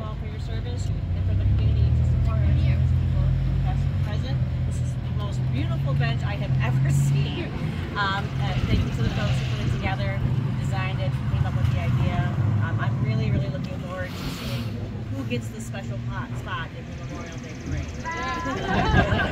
well for your service and for the community to support our service people, past and present. This is the most beautiful bench I have ever seen. Um, and thank you to the folks who put it together, who designed it, who came up with the idea. Um, I'm really, really looking forward to seeing who gets the special pot, spot in the Memorial Day Parade.